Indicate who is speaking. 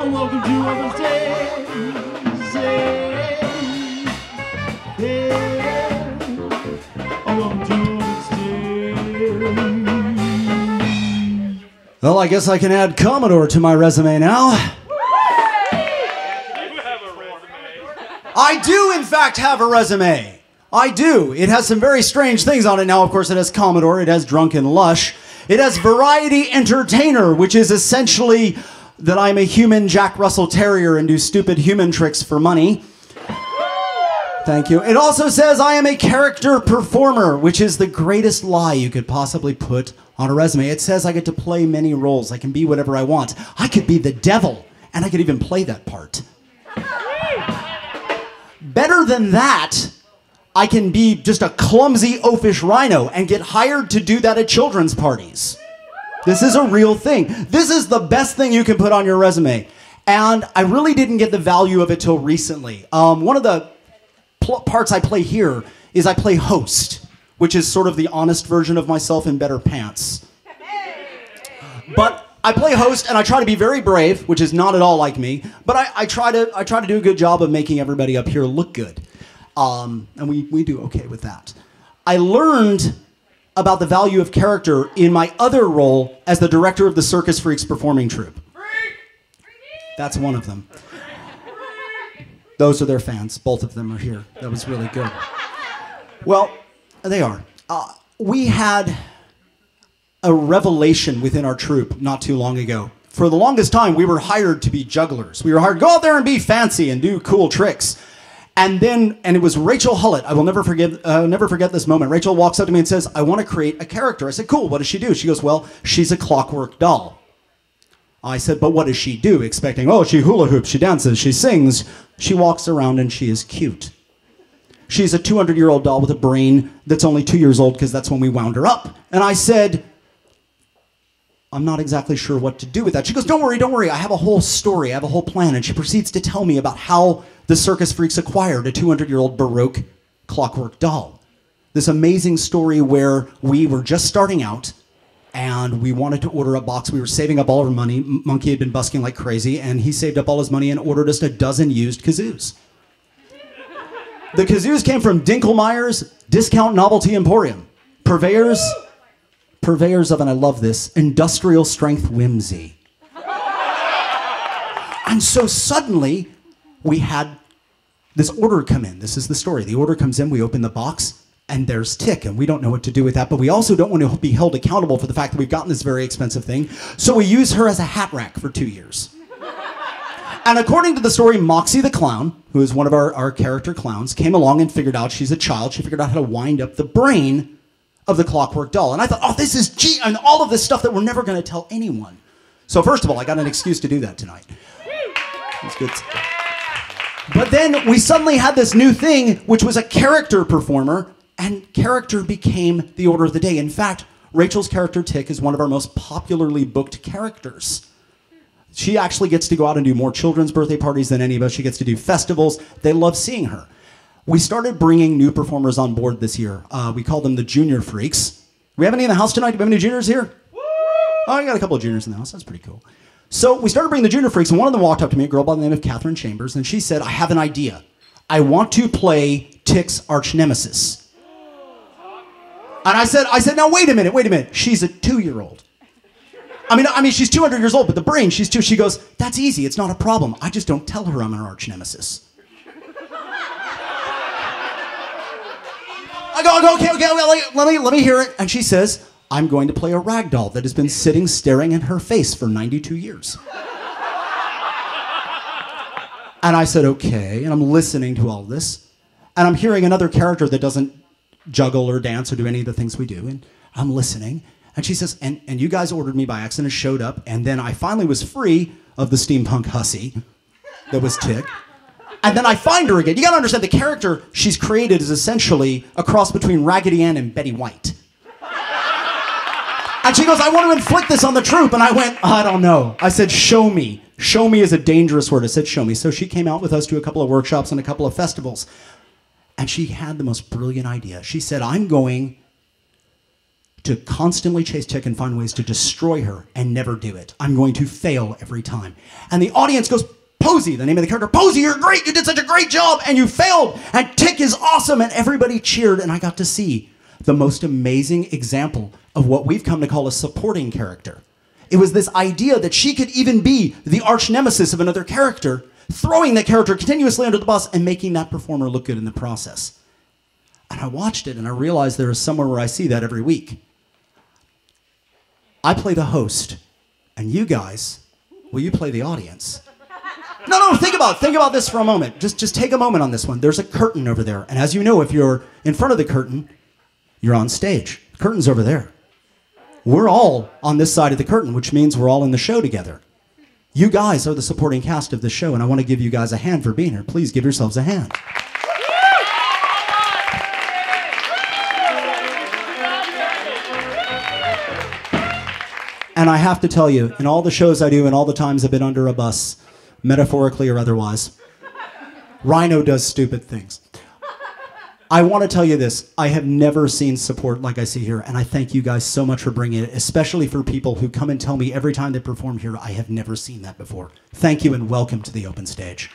Speaker 1: Days.
Speaker 2: Well, I guess I can add Commodore to my resume now. I do, in fact, have a resume. I do. It has some very strange things on it now. Of course, it has Commodore, it has Drunken Lush, it has Variety Entertainer, which is essentially that I'm a human Jack Russell Terrier and do stupid human tricks for money. Thank you. It also says I am a character performer, which is the greatest lie you could possibly put on a resume. It says I get to play many roles. I can be whatever I want. I could be the devil, and I could even play that part. Better than that, I can be just a clumsy oafish rhino and get hired to do that at children's parties. This is a real thing. This is the best thing you can put on your resume. And I really didn't get the value of it till recently. Um, one of the pl- parts I play here is I play host, which is sort of the honest version of myself in better pants. But I play host and I try to be very brave, which is not at all like me. But I, I try to I try to do a good job of making everybody up here look good, um, and we we do okay with that. I learned about the value of character in my other role as the director of the Circus Freaks performing troupe. That's one of them. Those are their fans. Both of them are here. That was really good. Well, they are. Uh, we had a revelation within our troupe not too long ago. For the longest time, we were hired to be jugglers. We were hired go out there and be fancy and do cool tricks. And then, and it was Rachel Hullett. I will never forget, uh, never forget this moment. Rachel walks up to me and says, "I want to create a character." I said, "Cool. What does she do?" She goes, "Well, she's a clockwork doll." I said, "But what does she do?" Expecting, "Oh, she hula hoops, she dances, she sings, she walks around, and she is cute." She's a 200 year old doll with a brain that's only two years old because that's when we wound her up. And I said, I'm not exactly sure what to do with that. She goes, Don't worry, don't worry. I have a whole story, I have a whole plan. And she proceeds to tell me about how the circus freaks acquired a 200 year old Baroque clockwork doll. This amazing story where we were just starting out and we wanted to order a box. We were saving up all our money. Monkey had been busking like crazy, and he saved up all his money and ordered us a dozen used kazoos. The kazoos came from Dinkelmeyer's Discount Novelty Emporium, purveyors, purveyors of, and I love this, industrial strength whimsy. And so suddenly, we had this order come in. This is the story. The order comes in, we open the box, and there's Tick, and we don't know what to do with that, but we also don't want to be held accountable for the fact that we've gotten this very expensive thing. So we use her as a hat rack for two years. And according to the story, Moxie the clown, who is one of our, our character clowns, came along and figured out she's a child. She figured out how to wind up the brain of the clockwork doll. And I thought, oh, this is gee, and all of this stuff that we're never going to tell anyone. So first of all, I got an excuse to do that tonight. It's good. But then we suddenly had this new thing, which was a character performer, and character became the order of the day. In fact, Rachel's character Tick is one of our most popularly booked characters. She actually gets to go out and do more children's birthday parties than any of us. She gets to do festivals. They love seeing her. We started bringing new performers on board this year. Uh, we call them the Junior Freaks. We have any in the house tonight? Do we have any juniors here? Oh, I got a couple of juniors in the house. That's pretty cool. So we started bringing the Junior Freaks, and one of them walked up to me, a girl by the name of Catherine Chambers, and she said, I have an idea. I want to play Tick's arch nemesis. And I said, I said, now wait a minute, wait a minute. She's a two-year-old. I mean, I mean, she's 200 years old, but the brain, she's two. She goes, that's easy. It's not a problem. I just don't tell her I'm an arch nemesis. I go, I go, okay, okay, okay, let- let me, let me hear it. And she says, I'm going to play a rag doll that has been sitting staring in her face for 92 years. And I said, okay. And I'm listening to all this. And I'm hearing another character that doesn't juggle or dance or do any of the things we do. And I'm listening. And she says, and, and you guys ordered me by accident, and showed up. And then I finally was free of the steampunk hussy that was Tick. And then I find her again. You gotta understand the character she's created is essentially a cross between Raggedy Ann and Betty White. And she goes, I want to inflict this on the troupe. And I went, I don't know. I said, show me. Show me is a dangerous word. I said, show me. So she came out with us to a couple of workshops and a couple of festivals. And she had the most brilliant idea. She said, I'm going to constantly chase Tick and find ways to destroy her and never do it. I'm going to fail every time. And the audience goes, Posey, the name of the character, Posey, you're great. You did such a great job and you failed. And Tick is awesome. And everybody cheered. And I got to see the most amazing example of what we've come to call a supporting character. It was this idea that she could even be the arch nemesis of another character, throwing that character continuously under the bus and making that performer look good in the process. And I watched it and I realized there is somewhere where I see that every week. I play the host, and you guys, will you play the audience? No, no, think about think about this for a moment. Just just take a moment on this one. There's a curtain over there, and as you know, if you're in front of the curtain, you're on stage. The curtain's over there. We're all on this side of the curtain, which means we're all in the show together. You guys are the supporting cast of the show, and I want to give you guys a hand for being here. Please give yourselves a hand. And I have to tell you, in all the shows I do and all the times I've been under a bus, metaphorically or otherwise, Rhino does stupid things. I want to tell you this. I have never seen support like I see here, and I thank you guys so much for bringing it, especially for people who come and tell me every time they perform here, I have never seen that before. Thank you and welcome to the open stage.